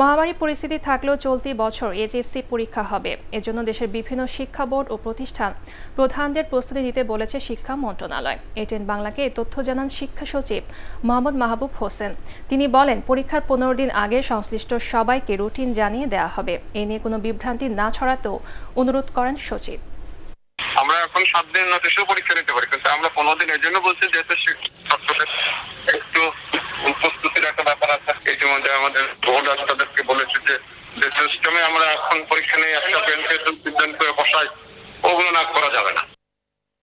মহামারী পরিস্থিতি থাকলেও চলতি বছর এইচএসসি পরীক্ষা হবে। এজন্য দেশের বিভিন্ন শিক্ষা বোর্ড ও প্রতিষ্ঠান প্রধানদের প্রস্তুতি নিতে বলেছে শিক্ষা মন্ত্রণালয়। এটেন বাংলাকে তথ্য জানান শিক্ষা সচিব মোহাম্মদ মাহবুব হোসেন। তিনি বলেন, পরীক্ষার পনেরো দিন আগে সংশ্লিষ্ট সবাইকে রুটিন জানিয়ে দেওয়া হবে। এ নিয়ে কোনো বিভ্রান্তি না ছড়াতেও অনুরোধ করেন সচিব। আমরা এখন সাত দিন নোটিশেও পরীক্ষা নিতে পারি, কিন্তু আমরা পনেরো দিন এর জন্য বলছি যেহেতু ছাত্রদের একটু মাধ্যমে আমরা এখন পরীক্ষা নিয়ে একটা বেঞ্চের সিদ্ধান্ত বসাই ওগুলো না করা যাবে না।